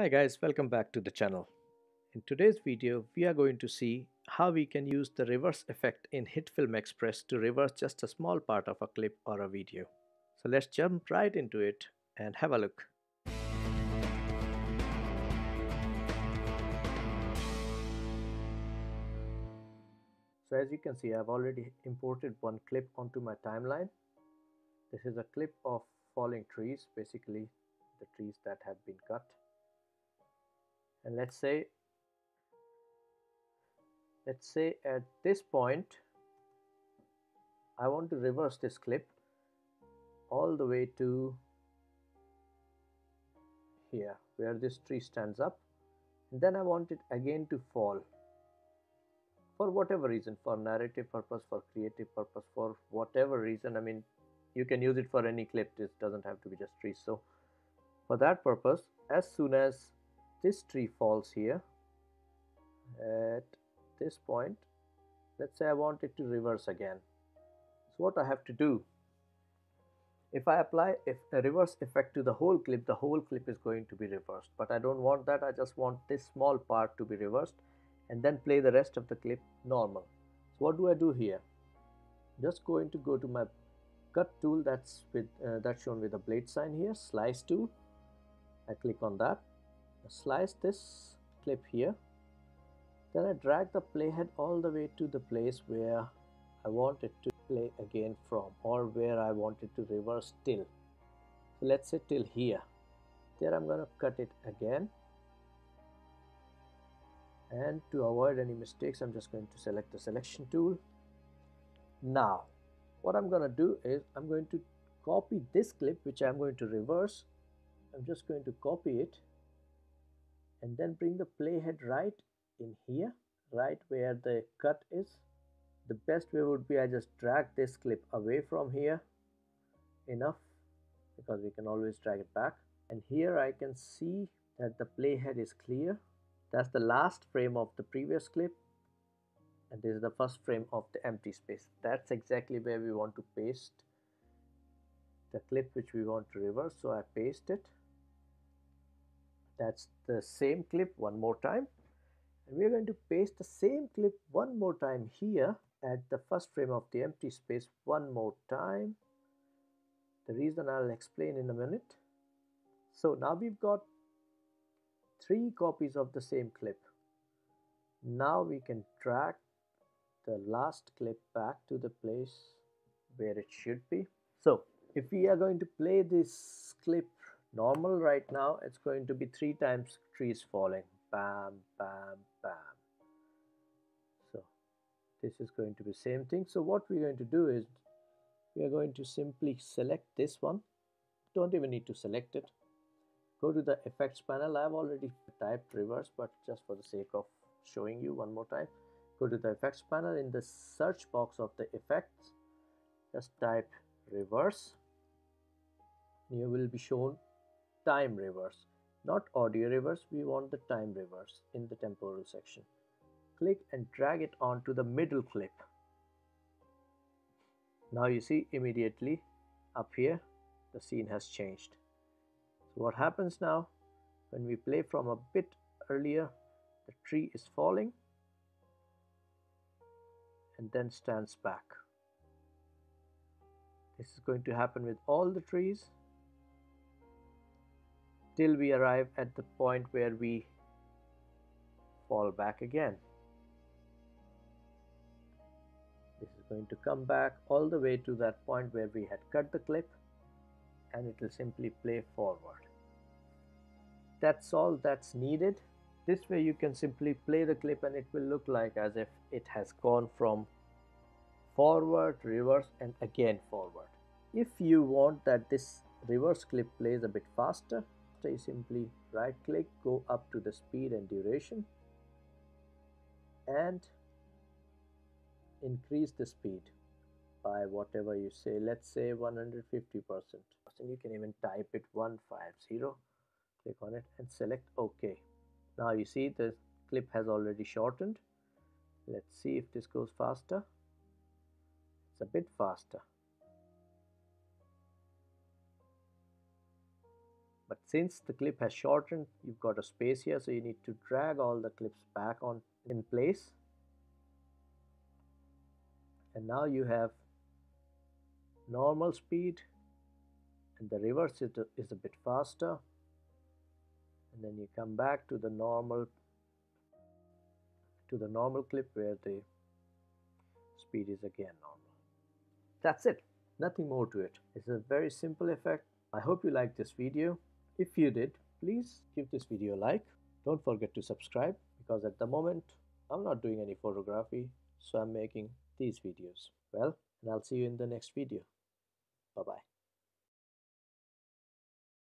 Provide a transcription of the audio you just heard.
Hi guys, welcome back to the channel. In today's video, we are going to see how we can use the reverse effect in HitFilm Express to reverse just a small part of a clip or a video. So let's jump right into it and have a look. So as you can see, I've already imported one clip onto my timeline. This is a clip of falling trees, basically the trees that have been cut and let's say let's say at this point I want to reverse this clip all the way to here where this tree stands up. And then I want it again to fall for whatever reason for narrative purpose for creative purpose for whatever reason. I mean you can use it for any clip. This doesn't have to be just trees. So for that purpose as soon as this tree falls here. At this point let's say I want it to reverse again. So what I have to do? If I apply if a reverse effect to the whole clip the whole clip is going to be reversed. But I don't want that. I just want this small part to be reversed and then play the rest of the clip normal. So what do I do here? Just going to go to my cut tool that's with uh, that's shown with a blade sign here slice tool. I click on that slice this clip here. Then I drag the playhead all the way to the place where I want it to play again from or where I want it to reverse till. So let's say till here. There I'm gonna cut it again. And to avoid any mistakes I'm just going to select the selection tool. Now what I'm gonna do is I'm going to copy this clip which I'm going to reverse. I'm just going to copy it and then bring the playhead right in here right where the cut is. The best way would be I just drag this clip away from here enough because we can always drag it back. And here I can see that the playhead is clear. That's the last frame of the previous clip and this is the first frame of the empty space. That's exactly where we want to paste the clip which we want to reverse so I paste it that's the same clip one more time. And we're going to paste the same clip one more time here at the first frame of the empty space one more time. The reason I'll explain in a minute. So now we've got three copies of the same clip. Now we can drag the last clip back to the place where it should be. So if we are going to play this clip normal right now it's going to be three times trees falling. Bam bam bam. So this is going to be same thing. So what we're going to do is we are going to simply select this one. Don't even need to select it. Go to the effects panel. I've already typed reverse but just for the sake of showing you one more time. Go to the effects panel. In the search box of the effects just type reverse. You will be shown time reverse. Not audio reverse we want the time reverse in the temporal section. Click and drag it onto the middle clip. Now you see immediately up here the scene has changed. So what happens now when we play from a bit earlier the tree is falling and then stands back. This is going to happen with all the trees till we arrive at the point where we fall back again. This is going to come back all the way to that point where we had cut the clip and it will simply play forward. That's all that's needed. This way you can simply play the clip and it will look like as if it has gone from forward, reverse and again forward. If you want that this reverse clip plays a bit faster, you simply right click go up to the speed and duration and increase the speed by whatever you say. Let's say 150 percent. You can even type it 150 click on it and select ok. Now you see the clip has already shortened. Let's see if this goes faster. It's a bit faster since the clip has shortened you've got a space here so you need to drag all the clips back on in place. And now you have normal speed and the reverse is a, bit faster. And then you come back to the normal to the normal clip where the speed is again normal. That's it. Nothing more to it. It's a very simple effect. I hope you liked this video if you did please give this video a like. Don't forget to subscribe because at the moment i'm not doing any photography so i'm making these videos. Well and i'll see you in the next video. Bye bye